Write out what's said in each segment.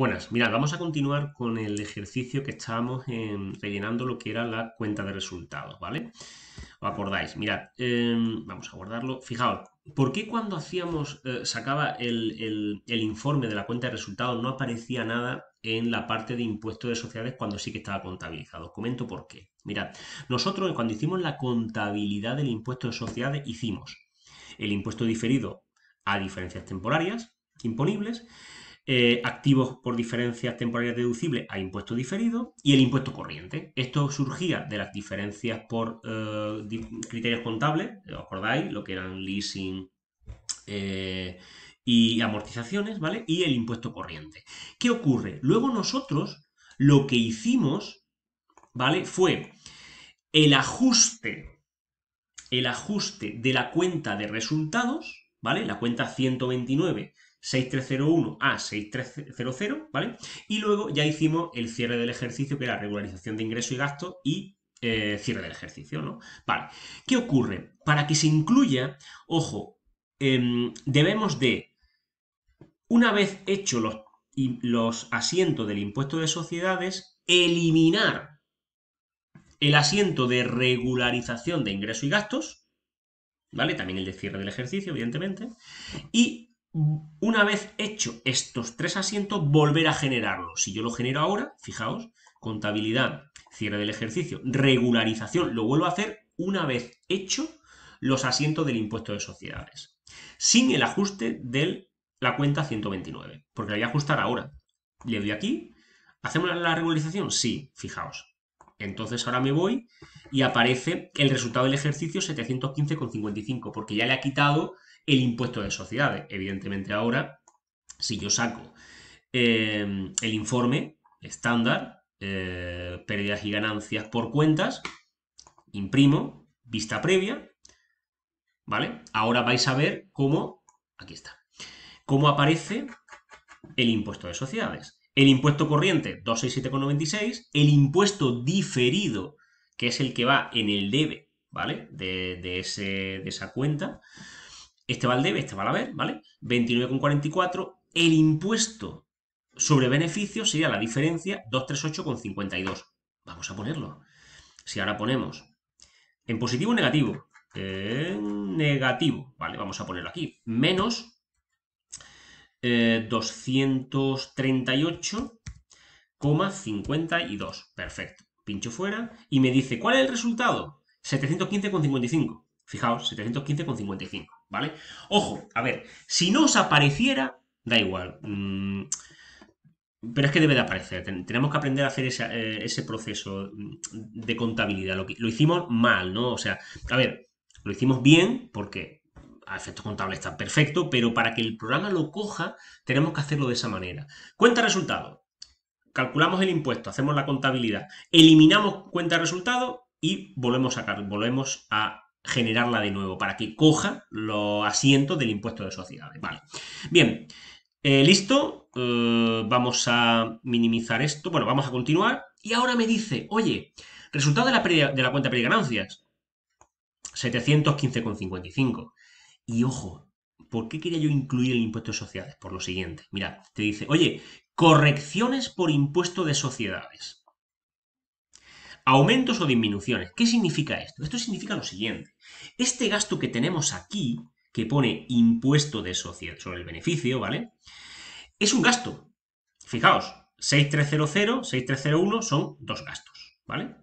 Buenas, mirad, vamos a continuar con el ejercicio que estábamos en- rellenando lo que era la cuenta de resultados, ¿vale? ¿Os acordáis? Mirad, em, vamos a guardarlo. Fijaos, ¿por qué cuando hacíamos, eh, sacaba el, el- informe de la cuenta de resultados no aparecía nada en la parte de impuesto de sociedades cuando sí que estaba contabilizado? Os comento por qué. Mirad, nosotros cuando hicimos la contabilidad del impuesto de sociedades hicimos el impuesto diferido a diferencias temporarias imponibles, eh, activos por diferencias temporarias deducibles a impuesto diferido y el impuesto corriente. Esto surgía de las diferencias por eh, criterios contables, ¿os acordáis? Lo que eran leasing eh, y amortizaciones, ¿vale? Y el impuesto corriente. ¿Qué ocurre? Luego nosotros lo que hicimos, ¿vale? Fue el ajuste, el ajuste de la cuenta de resultados, ¿vale? La cuenta 129 6301 a 6300, ¿vale? Y luego ya hicimos el cierre del ejercicio, que era regularización de ingresos y gastos y eh, cierre del ejercicio, ¿no? Vale. ¿Qué ocurre? Para que se incluya, ojo, em, debemos de, una vez hecho los, los asientos del impuesto de sociedades, eliminar el asiento de regularización de ingresos y gastos, ¿vale? También el de cierre del ejercicio, evidentemente. Y una vez hecho estos tres asientos, volver a generarlos. Si yo lo genero ahora, fijaos, contabilidad, cierre del ejercicio, regularización, lo vuelvo a hacer una vez hecho los asientos del impuesto de sociedades. Sin el ajuste de la cuenta 129. Porque la voy a ajustar ahora. Le doy aquí. ¿Hacemos la regularización? Sí, fijaos. Entonces ahora me voy y aparece el resultado del ejercicio 715,55, porque ya le ha quitado el impuesto de sociedades. Evidentemente ahora, si yo saco eh, el informe estándar, eh, pérdidas y ganancias por cuentas, imprimo, vista previa, ¿vale? Ahora vais a ver cómo, aquí está, cómo aparece el impuesto de sociedades. El impuesto corriente, 267,96, el impuesto diferido, que es el que va en el debe, ¿vale? De, de ese, de esa cuenta, este va al debe, este va al haber, ¿vale? 29,44. El impuesto sobre beneficios sería la diferencia 238,52. Vamos a ponerlo. Si ahora ponemos en positivo o negativo, en negativo, ¿vale? Vamos a ponerlo aquí. Menos eh, 238,52. Perfecto. Pincho fuera y me dice, ¿cuál es el resultado? 715,55. Fijaos, 715,55, ¿vale? Ojo, a ver, si no os apareciera, da igual. mm, pero es que debe de aparecer. Ten- tenemos que aprender a hacer ese, eh, ese proceso mm, de contabilidad. Lo, lo hicimos mal, ¿no? O sea, a ver, lo hicimos bien porque a efectos contables está perfecto, pero para que el programa lo coja, tenemos que hacerlo de esa manera. Cuenta resultado. Calculamos el impuesto, hacemos la contabilidad, eliminamos cuenta resultado y volvemos a, volvemos a generarla de nuevo para que coja los asientos del impuesto de sociedades. Vale. Bien, eh, listo. Eh, vamos a minimizar esto. Bueno, vamos a continuar. Y ahora me dice, oye, resultado de la, de la cuenta de ganancias. 715,55. Y ojo, ¿por qué quería yo incluir el impuesto de sociedades? Por lo siguiente. Mira, te dice, oye, correcciones por impuesto de sociedades. Aumentos o disminuciones. ¿Qué significa esto? Esto significa lo siguiente. Este gasto que tenemos aquí, que pone impuesto de sociedad sobre el beneficio, ¿vale? Es un gasto. Fijaos, 6300, 6301 son dos gastos, ¿vale?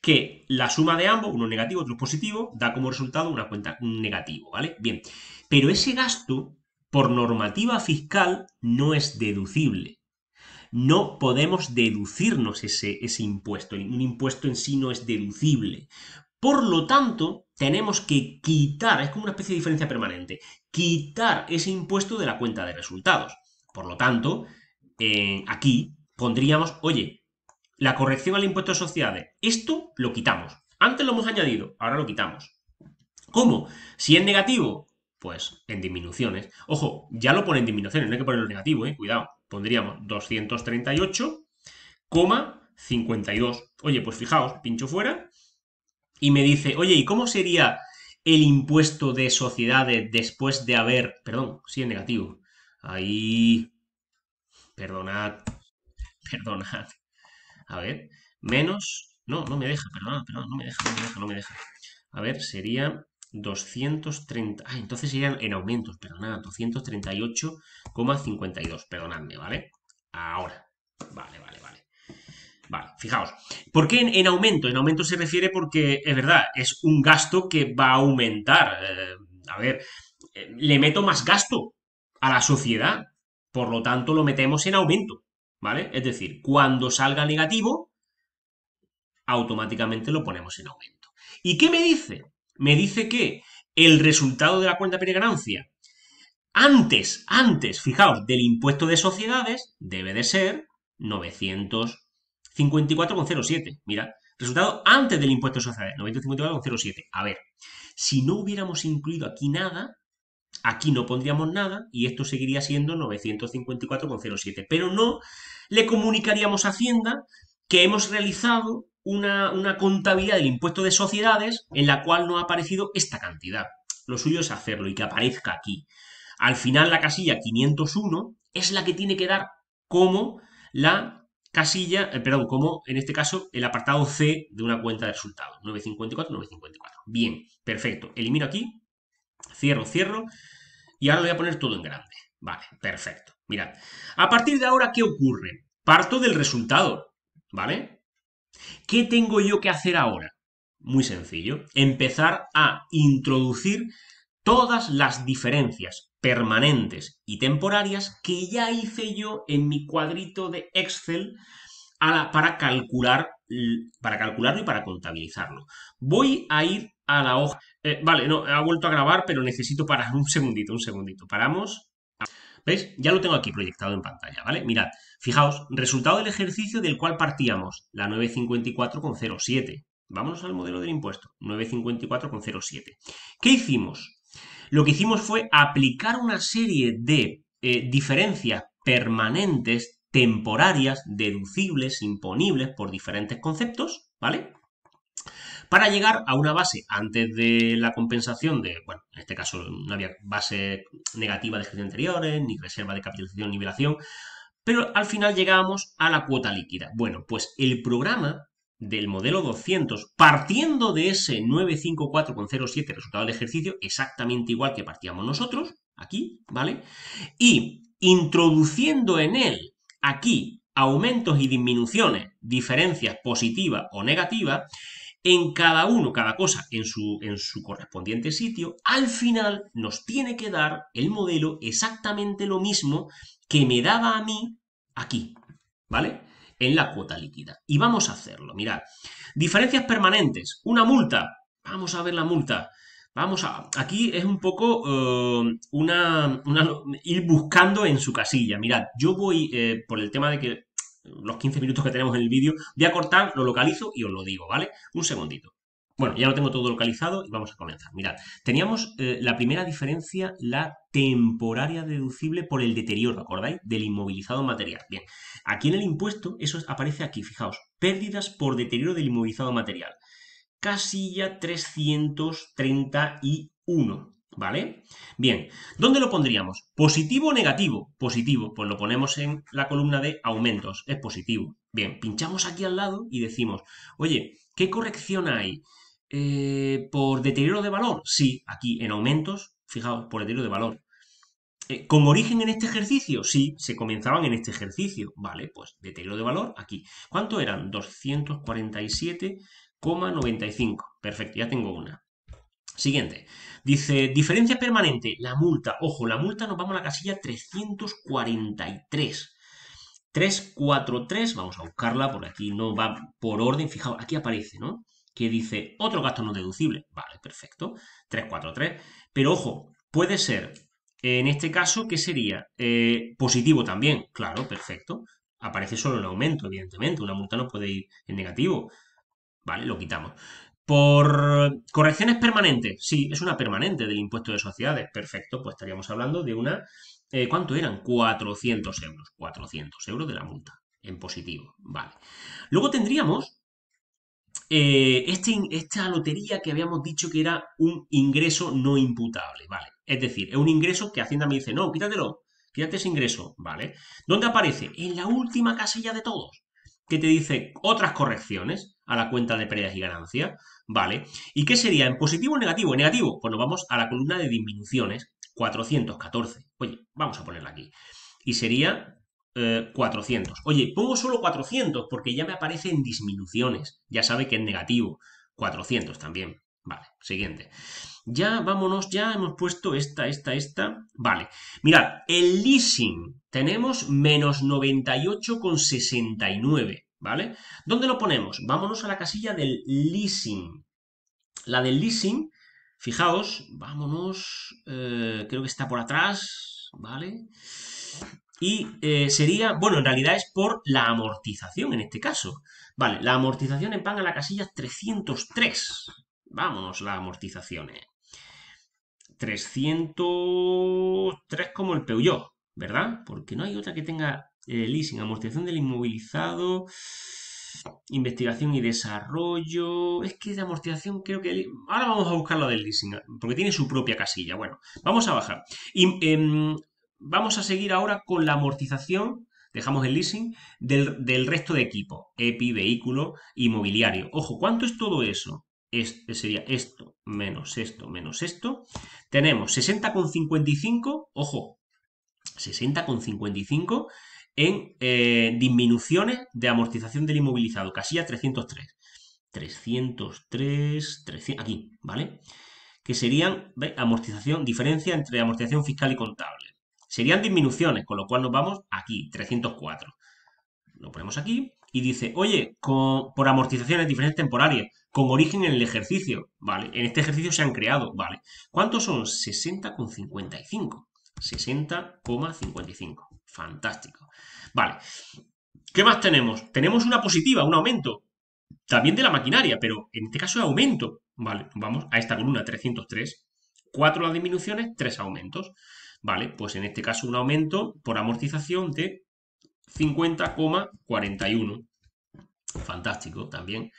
Que la suma de ambos, uno negativo, otro positivo, da como resultado una cuenta un negativo, ¿vale? Bien, pero ese gasto, por normativa fiscal, no es deducible. No podemos deducirnos ese, ese impuesto. Un impuesto en sí no es deducible. Por lo tanto, tenemos que quitar, es como una especie de diferencia permanente, quitar ese impuesto de la cuenta de resultados. Por lo tanto, eh, aquí pondríamos, oye, la corrección al impuesto de sociedades, esto lo quitamos. Antes lo hemos añadido, ahora lo quitamos. ¿Cómo? Si es negativo, pues en disminuciones. Ojo, ya lo pone en disminuciones, no hay que ponerlo negativo, eh, cuidado. Pondríamos 238,52. Oye, pues fijaos, pincho fuera y me dice, oye, ¿y cómo sería el impuesto de sociedades después de haber... Perdón, sí es negativo. Ahí... Perdonad. perdonad. A ver, menos... No, no me deja, perdón, perdón, no me deja, no me deja, no me deja. A ver, sería 230... Ah, entonces serían en aumentos, perdonad, 238,52, perdonadme, ¿vale? Ahora. Vale, vale, vale. Vale, fijaos. ¿Por qué en, aumento? En aumento se refiere porque, es verdad, es un gasto que va a aumentar. Eh, a ver, eh, le meto más gasto a la sociedad. Por lo tanto, lo metemos en aumento. ¿Vale? Es decir, cuando salga negativo, automáticamente lo ponemos en aumento. ¿Y qué me dice? Me dice que el resultado de la cuenta pereganancia antes, antes, fijaos, del impuesto de sociedades debe de ser 954,07. Mira, resultado antes del impuesto de sociedades, 954,07. A ver, si no hubiéramos incluido aquí nada, aquí no pondríamos nada y esto seguiría siendo 954,07. Pero no le comunicaríamos a Hacienda que hemos realizado una, una, contabilidad del impuesto de sociedades en la cual no ha aparecido esta cantidad. Lo suyo es hacerlo y que aparezca aquí. Al final la casilla 501 es la que tiene que dar como la casilla, eh, perdón, como en este caso el apartado C de una cuenta de resultados. 954, 954. Bien, perfecto. Elimino aquí, cierro, cierro y ahora lo voy a poner todo en grande. Vale, perfecto. Mirad, a partir de ahora, ¿qué ocurre? Parto del resultado, ¿vale? ¿Qué tengo yo que hacer ahora? Muy sencillo, empezar a introducir todas las diferencias permanentes y temporarias que ya hice yo en mi cuadrito de Excel para, calcular, para calcularlo y para contabilizarlo. Voy a ir a la hoja... Eh, vale, no, ha vuelto a grabar, pero necesito parar un segundito, un segundito. Paramos. ¿Veis? Ya lo tengo aquí proyectado en pantalla, ¿vale? Mirad, fijaos, resultado del ejercicio del cual partíamos, la 954,07. Vámonos al modelo del impuesto, 954,07. ¿Qué hicimos? Lo que hicimos fue aplicar una serie de eh, diferencias permanentes, temporarias, deducibles, imponibles por diferentes conceptos, ¿vale? Para llegar a una base antes de la compensación de, bueno, en este caso no había base negativa de ejercicios anteriores, ni reserva de capitalización, nivelación, pero al final llegábamos a la cuota líquida. Bueno, pues el programa del modelo 200, partiendo de ese 954,07 resultado del ejercicio, exactamente igual que partíamos nosotros, aquí, ¿vale? Y introduciendo en él, aquí, aumentos y disminuciones, diferencias positivas o negativas, en cada uno, cada cosa en su, en su correspondiente sitio, al final nos tiene que dar el modelo exactamente lo mismo que me daba a mí aquí, ¿vale? En la cuota líquida. Y vamos a hacerlo, mirad. Diferencias permanentes, una multa. Vamos a ver la multa. Vamos a... Aquí es un poco eh, una, ir buscando en su casilla. Mirad, yo voy, eh, por el tema de que los 15 minutos que tenemos en el vídeo, voy a cortar, lo localizo y os lo digo, ¿vale? Un segundito. Bueno, ya lo tengo todo localizado y vamos a comenzar. Mirad, teníamos eh, la primera diferencia, la temporaria deducible por el deterioro, ¿acordáis? Del inmovilizado material. Bien, aquí en el impuesto, eso aparece aquí, fijaos, pérdidas por deterioro del inmovilizado material. Casilla 331. ¿Vale? Bien, ¿dónde lo pondríamos? ¿Positivo o negativo? Positivo, pues lo ponemos en la columna de aumentos, es positivo. Bien, pinchamos aquí al lado y decimos, oye, ¿qué corrección hay? Eh, ¿Por deterioro de valor? Sí, aquí en aumentos, fijaos, por deterioro de valor. Eh, ¿Con origen en este ejercicio? Sí, se comenzaban en este ejercicio. Vale, pues deterioro de valor aquí. ¿Cuánto eran? 247,95. Perfecto, ya tengo una. Siguiente. Dice, diferencia permanente, la multa. Ojo, la multa nos vamos a la casilla 343. 343, vamos a buscarla porque aquí no va por orden. Fijaos, aquí aparece, ¿no? Que dice otro gasto no deducible. Vale, perfecto. 343. Pero ojo, puede ser, en este caso, ¿qué sería? Eh, positivo también. Claro, perfecto. Aparece solo el aumento, evidentemente. Una multa no puede ir en negativo. Vale, lo quitamos. Por correcciones permanentes, sí, es una permanente del impuesto de sociedades. Perfecto, pues estaríamos hablando de una... Eh, ¿Cuánto eran? 400 euros. 400 euros de la multa en positivo. Vale. Luego tendríamos eh, este esta lotería que habíamos dicho que era un ingreso no imputable. Vale. Es decir, es un ingreso que Hacienda me dice, no, quítatelo, quítate ese ingreso, ¿vale? ¿Dónde aparece? En la última casilla de todos, que te dice otras correcciones a la cuenta de pérdidas y ganancias, ¿vale? ¿Y qué sería? ¿En positivo o negativo? En negativo, pues nos vamos a la columna de disminuciones, 414. Oye, vamos a ponerla aquí. Y sería 400. Eh, Oye, pongo solo 400 porque ya me aparece en disminuciones. Ya sabe que es negativo. 400 también. Vale, siguiente. Ya, vámonos, ya hemos puesto esta, esta, esta. Vale, mirad, el leasing tenemos menos 98,69, ¿vale? ¿Dónde lo ponemos? Vámonos a la casilla del leasing. La del leasing, fijaos, vámonos, eh, creo que está por atrás, ¿vale? Y eh, sería, bueno, en realidad es por la amortización en este caso. Vale, la amortización en pan a la casilla 303. Vámonos, las amortizaciones. 303 como el Peugeot, ¿verdad? Porque no hay otra que tenga eh, leasing, amortización del inmovilizado, investigación y desarrollo. Es que de amortización creo que... Ahora vamos a buscar lo del leasing, porque tiene su propia casilla. Bueno, vamos a bajar. Y em, vamos a seguir ahora con la amortización dejamos el leasing del, resto de equipo, EPI, vehículo, inmobiliario. Ojo, ¿cuánto es todo eso? Este sería esto menos esto menos esto. Tenemos 60,55, ojo, 60,55 en eh, disminuciones de amortización del inmovilizado, casilla 303. 303, 300, aquí, ¿vale? Que serían amortización, diferencia entre amortización fiscal y contable. Serían disminuciones, con lo cual nos vamos aquí, 304. Lo ponemos aquí y dice, oye, por amortizaciones diferentes temporarias, con origen en el ejercicio, ¿vale? En este ejercicio se han creado, ¿vale? ¿Cuántos son? 60,55. 60,55. Fantástico. Vale. ¿Qué más tenemos? Tenemos una positiva, un aumento. También de la maquinaria, pero en este caso es aumento. Vale, vamos a esta columna 303. 4 las disminuciones, 3 aumentos. Vale, pues en este caso un aumento por amortización de 50,41. Fantástico también.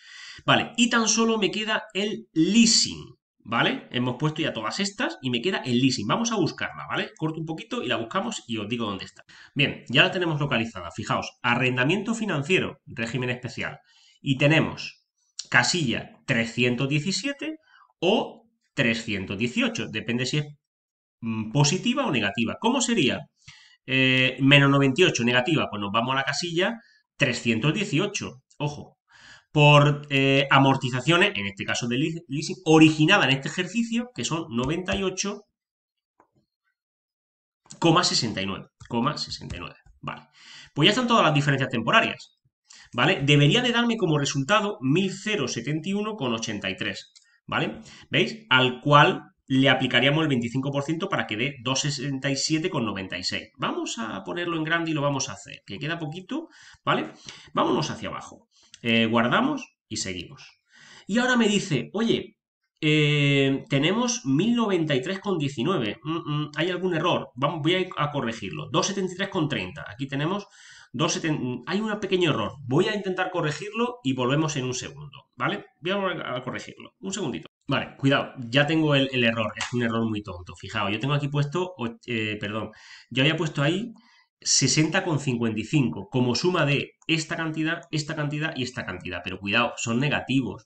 Vale, y tan solo me queda el leasing, ¿vale? Hemos puesto ya todas estas y me queda el leasing. Vamos a buscarla, ¿vale? Corto un poquito y la buscamos y os digo dónde está. Bien, ya la tenemos localizada. Fijaos, arrendamiento financiero, régimen especial. Y tenemos casilla 317 o 318, depende si es mm, positiva o negativa. ¿Cómo sería? Eh, menos 98, negativa, pues nos vamos a la casilla 318. Ojo, por eh, amortizaciones, en este caso de leasing, originada en este ejercicio, que son 98,69. 69. Vale. Pues ya están todas las diferencias temporarias. ¿Vale? Debería de darme como resultado 1071,83. ¿Vale? ¿Veis? Al cual le aplicaríamos el 25% para que dé 267,96. Vamos a ponerlo en grande y lo vamos a hacer, que queda poquito, ¿vale? Vámonos hacia abajo. Eh, guardamos y seguimos. Y ahora me dice, oye, eh, tenemos 1093,19. Mm, mm, hay algún error. Vamos, voy a, corregirlo. 273,30. Aquí tenemos 270. Hay un pequeño error. Voy a intentar corregirlo y volvemos en un segundo. ¿Vale? Voy a, corregirlo. Un segundito. Vale, cuidado. Ya tengo el, error. Es un error muy tonto. Fijaos, yo tengo aquí puesto. Eh, perdón. Yo había puesto ahí 60,55 como suma de esta cantidad, esta cantidad y esta cantidad. Pero cuidado, son negativos.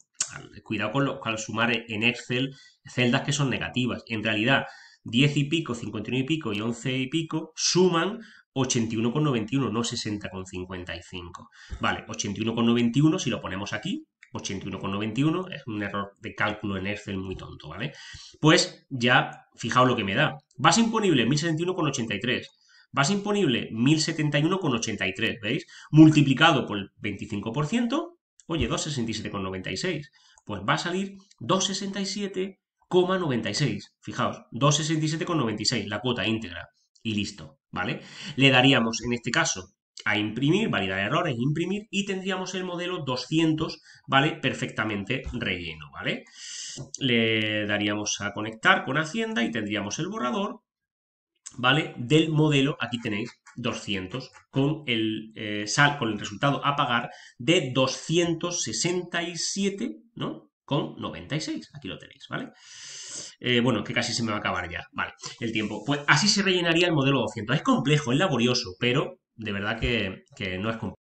Cuidado con, lo, sumar en Excel celdas que son negativas. En realidad, 10 y pico, 51 y pico y 11 y pico suman 81,91, no 60,55. Vale, 81,91 si lo ponemos aquí, 81,91 es un error de cálculo en Excel muy tonto, ¿vale? Pues ya, fijaos lo que me da. Base imponible 1071,83. Base imponible 1071,83, ¿veis? Multiplicado por el 25%, oye, 267,96. Pues va a salir 267,96. Fijaos, 267,96, la cuota íntegra. Y listo, ¿vale? Le daríamos, en este caso, a imprimir, validar errores, imprimir, y tendríamos el modelo 200, ¿vale? Perfectamente relleno, ¿vale? Le daríamos a conectar con Hacienda y tendríamos el borrador ¿vale? Del modelo, aquí tenéis 200, con el, eh, sal, con el resultado a pagar de 267, ¿no? con 96. Aquí lo tenéis, ¿vale? Eh, bueno, que casi se me va a acabar ya. Vale, el tiempo. Pues así se rellenaría el modelo 200. Es complejo, es laborioso, pero de verdad que, que no es complejo.